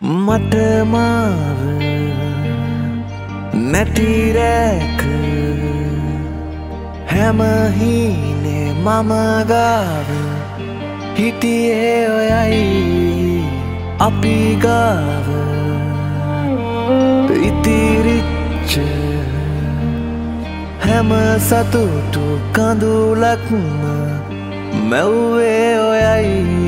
මටමාව නැටිරැක හැමහිනේ මමගාව හිටියේ ඔයයි අපිගාව ඉතිරිච්ච හැම සතුටු කඳුලක්ම මැව්වේ ඔයයි.